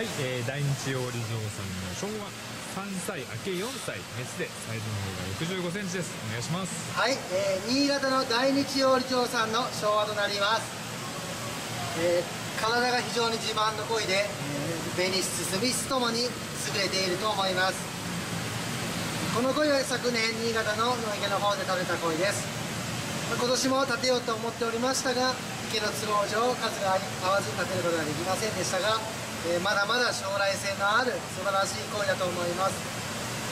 はい、えー、大日養理場さんの昭和3歳明け4歳メスでサイズの方が6 5センチです。お願いします。はい、えー、新潟の大日養理場さんの昭和となります、えー、体が非常に自慢の鯉で、えー、ベニススミスともに優れていると思います。この鯉は昨年新潟の野池の方で取れた鯉です。今年も立てようと思っておりましたが池の都合上数が合わず立てることができませんでしたが、えー、まだまだ将来性のある素晴らしい鯉だと思います。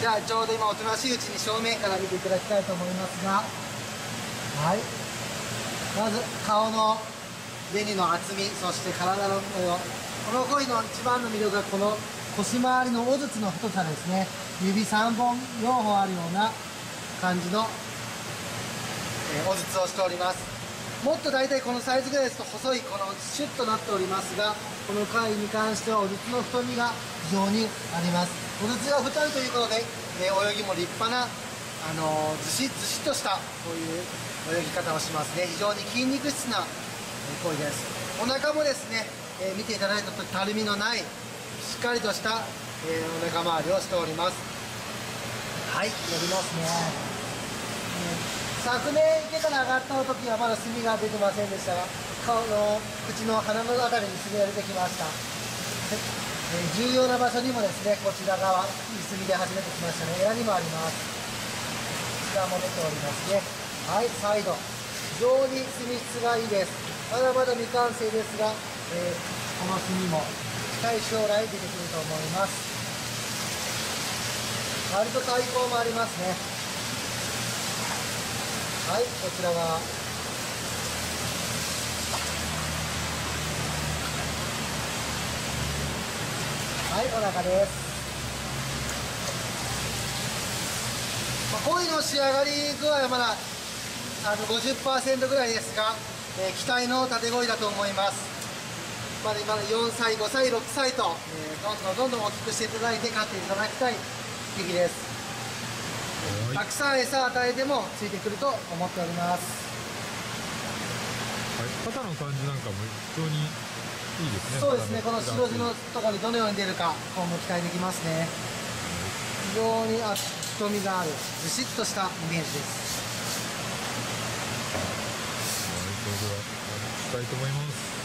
じゃあちょうど今おとなしいうちに正面から見ていただきたいと思いますが。はい。まず顔の紅の厚みそして体の模様この鯉の一番の魅力がこの腰回りの尾筒の太さですね。指3本4本あるような感じの、えー、尾筒をしております。もっと大体このサイズぐらいですと細いこのシュッとなっておりますがこの貝に関してはお筒の太みが非常にあります。お筒が太いということで、えー、泳ぎも立派なあのー、ずしずしとしたこういう泳ぎ方をしますね。非常に筋肉質な鯉です。お腹もですね、えー、見ていただいたとたるみのないしっかりとした、えお腹周りをしております。はい伸びますね、昨年池から上がった時はまだ墨が出てませんでしたが顔の口の鼻の辺りに墨が出てきました、重要な場所にもですねこちら側に墨で始めてきましたね。エラにもあります。こちらも出ておりますね。はいサイド非常に墨質がいいです。まだまだ未完成ですが、えー、この墨も近い将来出てくると思います。割と対抗もありますね。はいこちらが。はいお腹です。まあ、鯉の仕上がり具合はまだあの50%ぐらいですが、えー、期待の縦鯉だと思います。まだ今4歳5歳6歳と、えー、どんどんどんどん大きくしていただいて飼っていただきたい1匹です。たくさん餌与えてもついてくると思っております、はい、肩の感じなんかも非常にいいですね。そうですね。この白地のところにどのように出るか今後期待できますね。非常に太みがあるずしっとしたイメージです。はい。それではしたいと思います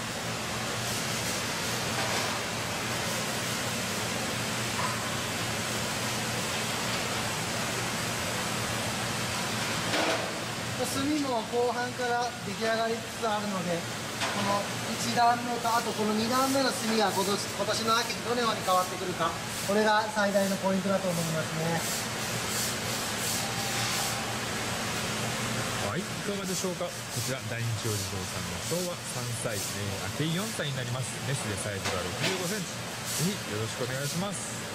炭も後半から出来上がりつつあるのでこの1段目とあとこの2段目の炭が今年今年の秋にどのように変わってくるかこれが最大のポイントだと思いますね。はい、いかがでしょうか？こちら大日お地蔵さんの昭和3歳、えー、明け4歳になります。メスでサイズが6 5センチ。ぜひよろしくお願いします。